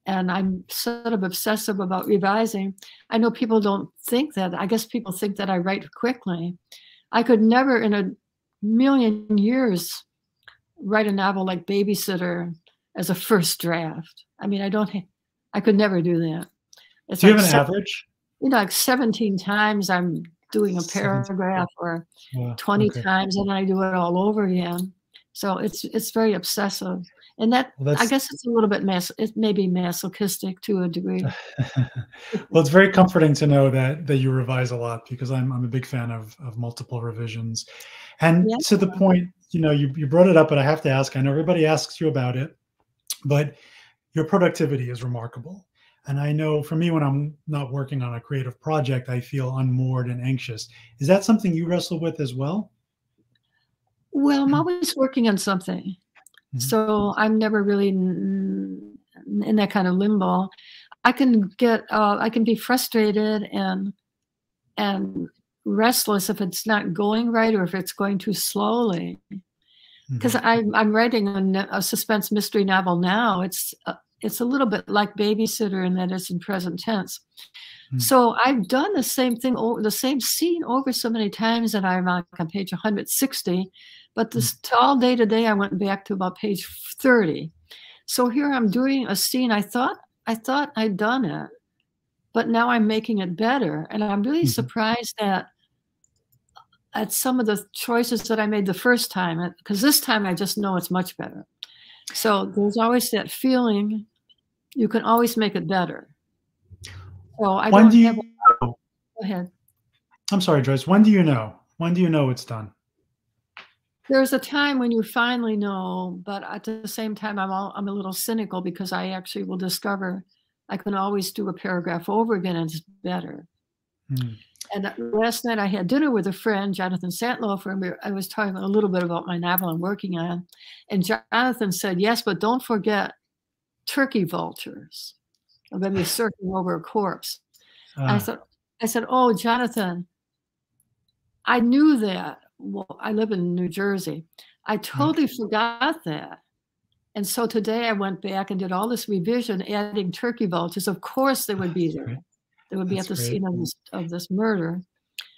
and I'm sort of obsessive about revising. I know people don't think that. I guess people think that I write quickly. I could never in a million years write a novel like Babysitter as a first draft. I mean, I don't, I could never do that. It's do you like have an seven, average? You know, like 17 times I'm doing a paragraph or yeah, 20 okay. times and then I do it all over again. So it's it's very obsessive and that well, i guess it's a little bit mas it may be masochistic to a degree (laughs) well it's very comforting to know that that you revise a lot because i'm, I'm a big fan of, of multiple revisions and to the point you know you, you brought it up but i have to ask i know everybody asks you about it but your productivity is remarkable and i know for me when i'm not working on a creative project i feel unmoored and anxious is that something you wrestle with as well well i'm always working on something Mm-hmm. So I'm never really in, in that kind of limbo. I can get, uh, I can be frustrated and and restless if it's not going right or if it's going too slowly. Because mm-hmm. I'm I'm writing a, a, suspense mystery novel now. It's uh, it's a little bit like Babysitter in that it's in present tense. Mm-hmm. So I've done the same thing over the same scene over so many times that I'm on page 160 but this mm. all day today, I went back to about page 30. So here I'm doing a scene. I thought I thought I'd done it, but now I'm making it better. And I'm really mm-hmm. surprised that at some of the choices that I made the first time, because this time I just know it's much better. So there's always that feeling you can always make it better. So I when don't do you, have. A, go ahead. I'm sorry, Joyce. When do you know? When do you know it's done? there's a time when you finally know, but at the same time, I'm all, I'm a little cynical because I actually will discover I can always do a paragraph over again and it's better. Mm. And last night I had dinner with a friend, Jonathan Santlofer, and we I was talking a little bit about my novel I'm working on. And Jonathan said, yes, but don't forget turkey vultures. I'm going to be (laughs) circling over a corpse. Uh. I ah. said, I said, oh, Jonathan, I knew that well, I live in New Jersey. I totally okay. forgot that. And so today I went back and did all this revision, adding turkey vultures. Of course, they would be there. They would be That's at the great. scene of this, of this murder.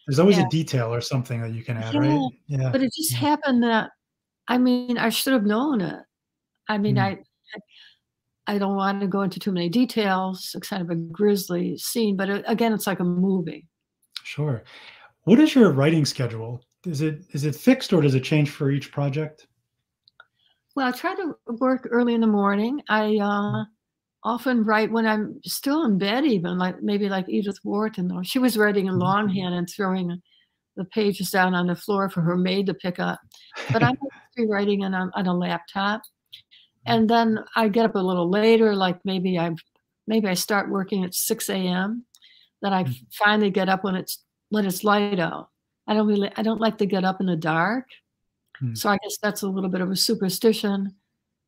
There's always yeah. a detail or something that you can add, yeah, right? Yeah. But it just happened that, I mean, I should have known it. I mean, mm. I, I don't want to go into too many details. It's kind of a grisly scene, but it, again, it's like a movie. Sure. What is your writing schedule? Is it is it fixed or does it change for each project? Well, I try to work early in the morning. I uh, often write when I'm still in bed, even like maybe like Edith Wharton, though she was writing in mm-hmm. longhand and throwing the pages down on the floor for her maid to pick up. But I'm (laughs) writing on a, on a laptop, and then I get up a little later, like maybe I maybe I start working at 6 a.m. Then I mm-hmm. finally get up when it's when it's light out. I don't really I don't like to get up in the dark. Hmm. So I guess that's a little bit of a superstition.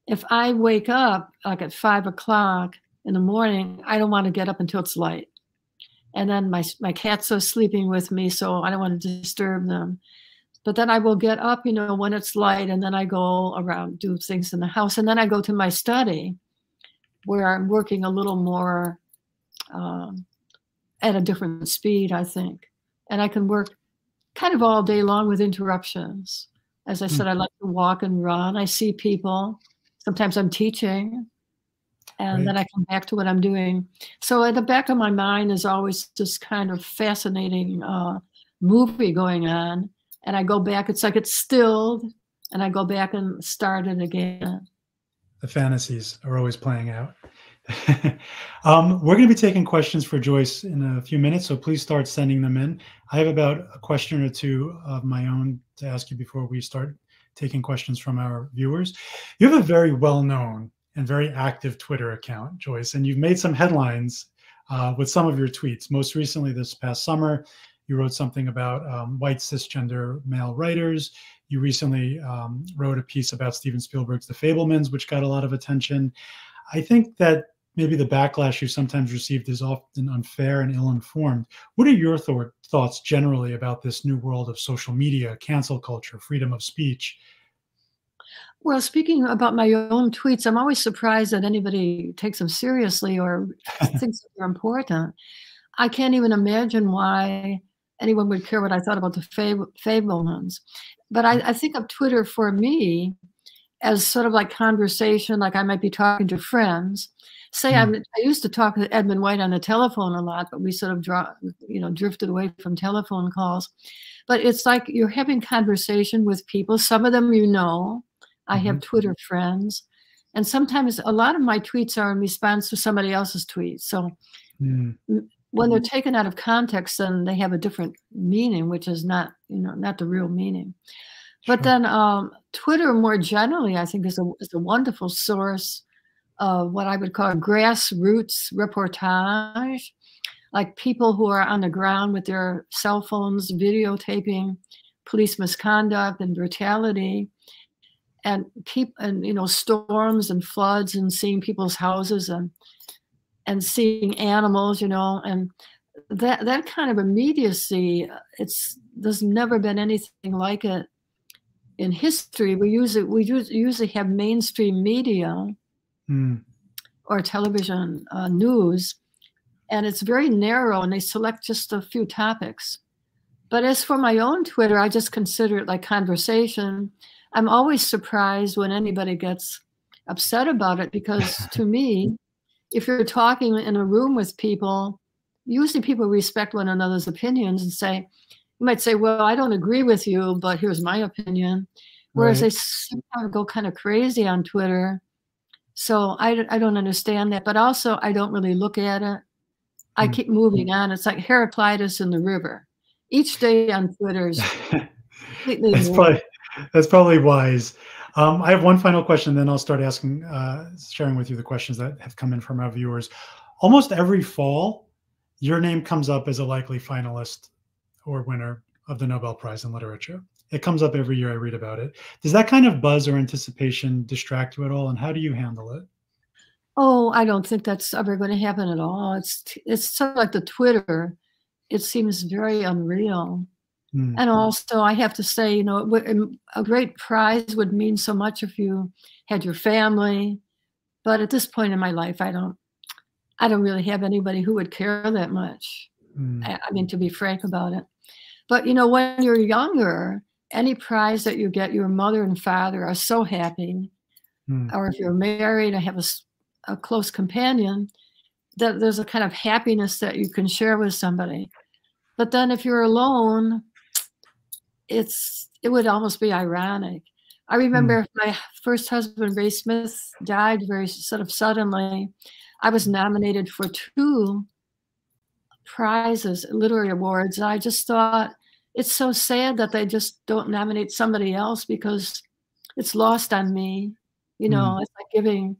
If I wake up like at five o'clock in the morning, I don't want to get up until it's light. And then my my cats are sleeping with me, so I don't want to disturb them. But then I will get up, you know, when it's light, and then I go around, do things in the house, and then I go to my study, where I'm working a little more um, at a different speed, I think and I can work kind of all day long with interruptions. As I said, mm. I like to walk and run. I see people. Sometimes I'm teaching, and right. then I come back to what I'm doing. So at the back of my mind is always this kind of fascinating uh, movie going on, and I go back. It's like it's stilled, and I go back and start it again. The fantasies are always playing out. (laughs) um, we're going to be taking questions for Joyce in a few minutes, so please start sending them in. I have about a question or two of my own to ask you before we start taking questions from our viewers. You have a very well known and very active Twitter account, Joyce, and you've made some headlines uh, with some of your tweets. Most recently, this past summer, you wrote something about um, white cisgender male writers. You recently um, wrote a piece about Steven Spielberg's The Fabelmans, which got a lot of attention. I think that maybe the backlash you sometimes received is often unfair and ill-informed. What are your th- thoughts generally about this new world of social media, cancel culture, freedom of speech? Well, speaking about my own tweets, I'm always surprised that anybody takes them seriously or (laughs) thinks they're important. I can't even imagine why anyone would care what I thought about the fab- Fabelmans. But I, I think of Twitter for me as sort of like conversation, like I might be talking to friends say mm. i used to talk to Edmund White on the telephone a lot, but we sort of draw, you know, drifted away from telephone calls. But it's like you're having conversation with people. Some of them you know. I mm-hmm. have Twitter friends, and sometimes a lot of my tweets are in response to somebody else's tweets. So mm. when they're taken out of context, then they have a different meaning, which is not, you know, not the real meaning. But sure. then um, Twitter, more generally, I think is a is a wonderful source of what I would call grassroots reportage, like people who are on the ground with their cell phones videotaping police misconduct and brutality and keep and you know storms and floods and seeing people's houses and and seeing animals you know and that that kind of immediacy it's there's never been anything like it in history. We usually we usually have mainstream media mm. or television uh, news, and it's very narrow, and they select just a few topics. But as for my own Twitter, I just consider it like conversation. I'm always surprised when anybody gets upset about it because (laughs) to me, if you're talking in a room with people, usually people respect one another's opinions and say, you might say, well, I don't agree with you, but here's my opinion. Whereas right. they sometimes go kind of crazy on Twitter so I, I don't understand that, but also I don't really look at it. I mm. keep moving on. It's like Heraclitus in the river. Each day on Twitter is completely. (laughs) that's, probably, that's probably wise. Um, I have one final question, then I'll start asking, uh, sharing with you the questions that have come in from our viewers. Almost every fall, your name comes up as a likely finalist or winner of the Nobel Prize in Literature. It comes up every year. I read about it. Does that kind of buzz or anticipation distract you at all? And how do you handle it? Oh, I don't think that's ever going to happen at all. It's it's sort of like the Twitter. It seems very unreal. Mm. And also, I have to say, you know, a great prize would mean so much if you had your family. But at this point in my life, I don't, I don't really have anybody who would care that much. Mm. I, I mean, to be frank about it. But you know, when you're younger, any prize that you get, your mother and father are so happy. Mm. Or if you're married, I have a, a close companion, that there's a kind of happiness that you can share with somebody. But then if you're alone, it's it would almost be ironic. I remember mm. my first husband, Ray Smith, died very sort of suddenly. I was nominated for two prizes, literary awards. I just thought it's so sad that they just don't nominate somebody else because it's lost on me. You know, mm. it's like giving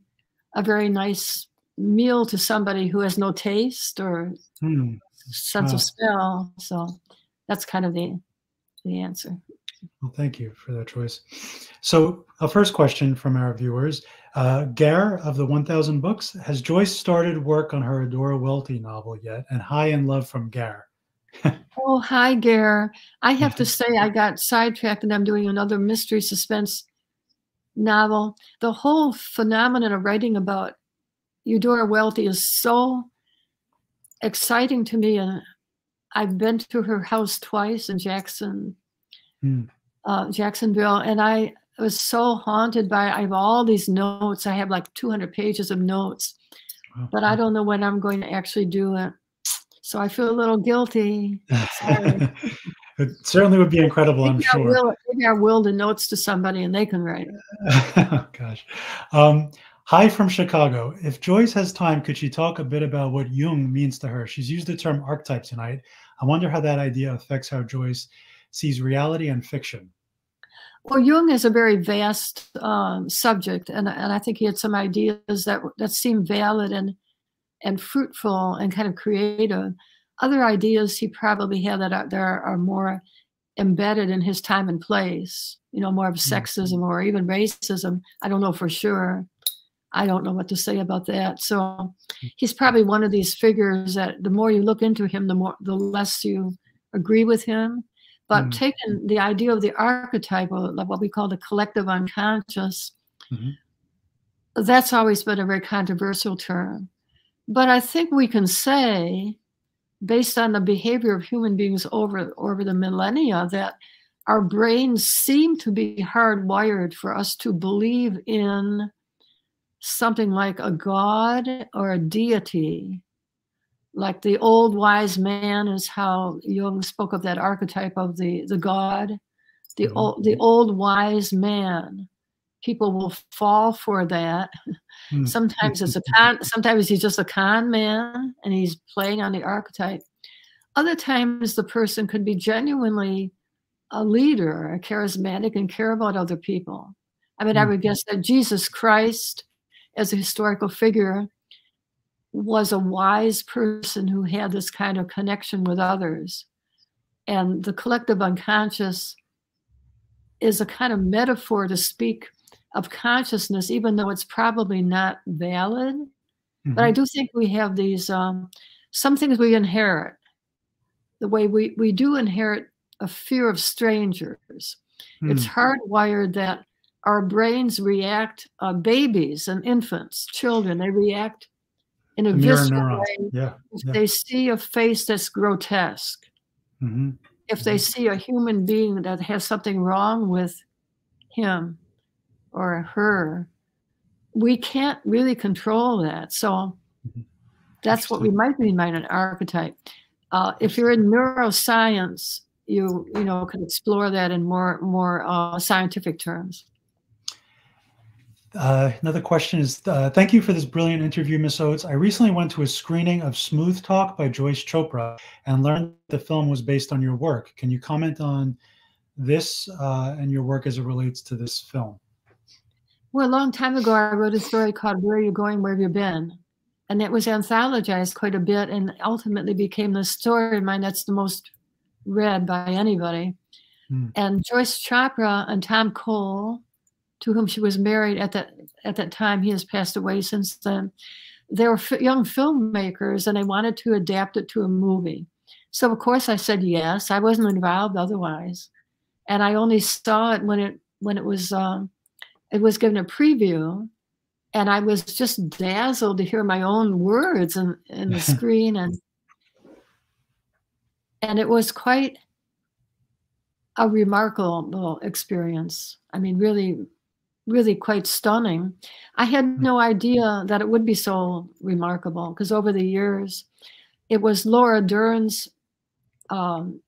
a very nice meal to somebody who has no taste or mm. sense wow. of smell. So that's kind of the the answer. Well, thank you for that Joyce. So, a first question from our viewers uh, Gare of the 1000 Books Has Joyce started work on her Eudora Welty novel yet? And High in love from Gare. (laughs) oh, hi, Gare. I have to say, I got sidetracked and I'm doing another mystery suspense novel. The whole phenomenon of writing about Eudora Welty is so exciting to me. And I've been to her house twice in Jackson, mm. uh, Jacksonville, and I was so haunted by. I have all these notes. I have like 200 pages of notes, wow. but I don't know when I'm going to actually do it. So I feel a little guilty. (laughs) it certainly would be incredible, maybe I'm sure. I will, maybe I will the notes to somebody and they can write it. (laughs) oh, gosh. Um, Hi from Chicago. If Joyce has time, could she talk a bit about what Jung means to her? She's used the term archetype tonight. I wonder how that idea affects how Joyce sees reality and fiction. Well, Jung is a very vast um, subject, and, and I think he had some ideas that that seem valid and and fruitful and kind of creative. Other ideas he probably had that are, that are more embedded in his time and place. You know, more of hmm. sexism or even racism. I don't know for sure. I don't know what to say about that. So he's probably one of these figures that the more you look into him, the more the less you agree with him. But mm-hmm. taking the idea of the archetype, or what we call the collective unconscious, mm-hmm. that's always been a very controversial term. But I think we can say, based on the behavior of human beings over over the millennia, that our brains seem to be hardwired for us to believe in something like a god or a deity. Like the old wise man is how Jung spoke of that archetype of the, the god. The, mm-hmm. old, the old wise man. People will fall for that. Mm-hmm. Sometimes it's a (laughs) con, sometimes he's just a con man and he's playing on the archetype. Other times the person could be genuinely a leader, a charismatic, and care about other people. I mean, mm-hmm. I would guess that Jesus Christ as a historical figure was a wise person who had this kind of connection with others. And the collective unconscious is a kind of metaphor to speak of consciousness, even though it's probably not valid. Mm-hmm. But I mm-hmm. do think we have these, um, some things we inherit. The way we, we do inherit a fear of strangers. Mm. It's hardwired that our brains react, uh, babies and infants, children, they react in a visceral way. Yeah, if yeah. they see a face that's grotesque, mm-hmm. if they mm-hmm. see a human being that has something wrong with him or her, we can't really control that. So mm-hmm. that's what we might mean by an archetype. Uh, if you're in neuroscience, you you know can explore that in more more uh, scientific terms. Uh, another question is uh, Thank you for this brilliant interview, Miss Oates. I recently went to a screening of Smooth Talk by Joyce Chopra and learned the film was based on your work. Can you comment on this uh, and your work as it relates to this film? Well, a long time ago, I wrote a story called Where Are You Going? Where Have You Been? And it was anthologized quite a bit and ultimately became the story of mine that's the most read by anybody. Hmm. And Joyce Chopra and Tom Cole to whom she was married at that at that time. He has passed away since then. They were young filmmakers, and they wanted to adapt it to a movie. So of course I said yes. I wasn't involved otherwise, and I only saw it when it when it was um, it was given a preview, and I was just dazzled to hear my own words in, in the (laughs) screen and and it was quite a remarkable experience. I mean, really, really quite stunning. I had hmm. no idea that it would be so remarkable because over the years, it was Laura Dern's um,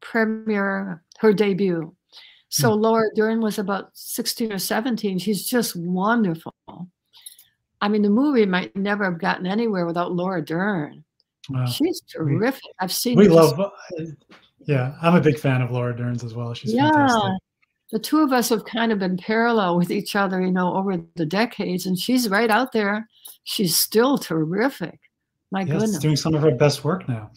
premiere, her debut. So mm. Laura Dern was about 16 or 17. She's just wonderful. I mean, the movie might never have gotten anywhere without Laura Dern. Wow. She's terrific. We, I've seen. We love. Uh, yeah, I'm a big fan of Laura Dern's as well. She's yeah. Fantastic. The two of us have kind of been parallel with each other, you know, over the decades, and she's right out there. She's still terrific. My yes, goodness, doing some of her best work now.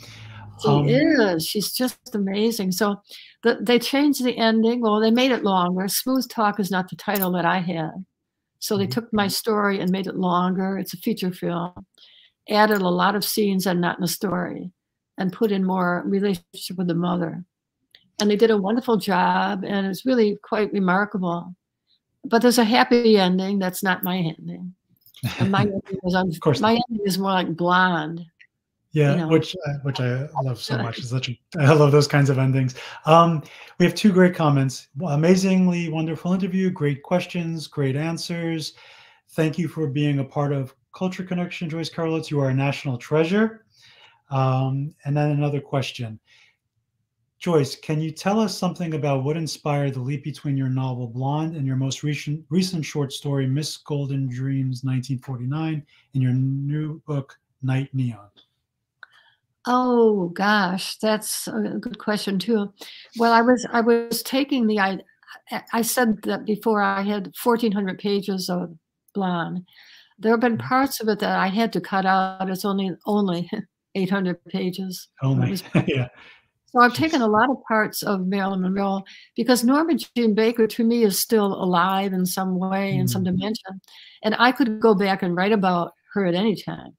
She um, is. She's just amazing. So the, they changed the ending. Well, they made it longer. Smooth Talk is not the title that I had. So they mm-hmm. took my story and made it longer. It's a feature film. Added a lot of scenes and not in the story, and put in more relationship with the mother. And they did a wonderful job, and it's really quite remarkable. But there's a happy ending. That's not my ending. And my (laughs) ending is, of course, my ending is more like blonde. Yeah, you know. which uh, which I love so much. (laughs) It's such a, (laughs) I love those kinds of endings. Um, we have two great comments. Amazingly wonderful interview. Great questions. Great answers. Thank you for being a part of Culture Connection, Joyce Carol Oates. You are a national treasure. Um, and then another question. Joyce, can you tell us something about what inspired the leap between your novel Blonde and your most recent recent short story Miss Golden Dreams 1949 and your new book Night Neon? Oh gosh, that's a good question too. Well, I was I was taking the I I said that before I had 1400 pages of blonde. There have been mm-hmm. parts of it that I had to cut out. It's only only (laughs) 800 pages. Only, (laughs) yeah. So I've taken a lot of parts of Marilyn Monroe because Norma Jean Baker to me is still alive in some way, mm. in some mm-hmm. dimension. And I could go back and write about her at any time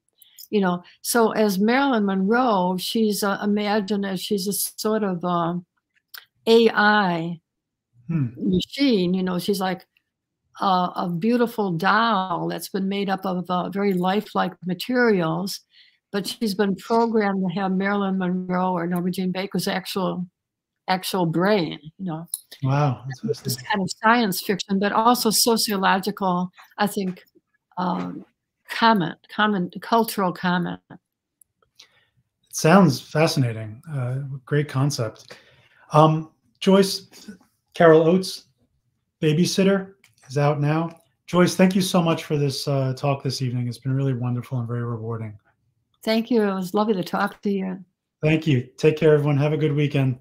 you know so as marilyn monroe she's uh, imagined as she's a sort of uh, ai hmm. machine you know she's like a, a, beautiful doll that's been made up of uh, very lifelike materials but she's been programmed to have marilyn monroe or norma jean baker's actual actual brain you know wow this kind of science fiction but also sociological i think um, comment, comment, cultural comment. It sounds fascinating. Uh, great concept. Um, Joyce, Carol Oates, Babysitter is out now. Joyce, thank you so much for this uh, talk this evening. It's been really wonderful and very rewarding. Thank you. It was lovely to talk to you. Thank you. Take care, everyone. Have a good weekend.